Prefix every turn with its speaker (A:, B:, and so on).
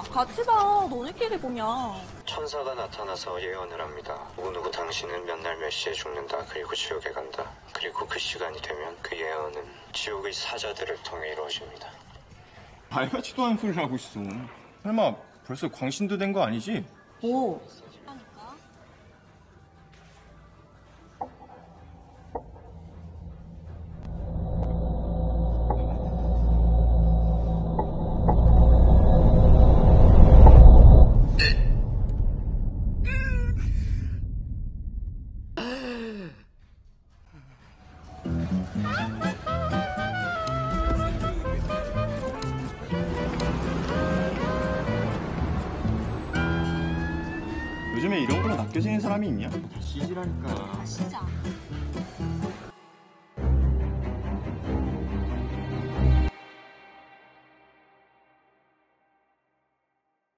A: 야, 같이 봐. 너네끼리 보냐.
B: 천사가 나타나서 예언을 합니다. 누구누구 당신은 몇 날 몇 시에 죽는다. 그리고 지옥에 간다. 그리고 그 시간이 되면 그 예언은 지옥의 사자들을 통해 이루어집니다.
C: 말같지도 않은 소리를 하고 있어. 설마 벌써 광신도 된 거 아니지?
A: 뭐?
C: 요즘에 이런 걸로 낚여지는 사람이 있냐? 다 CG라니까.
A: 시작.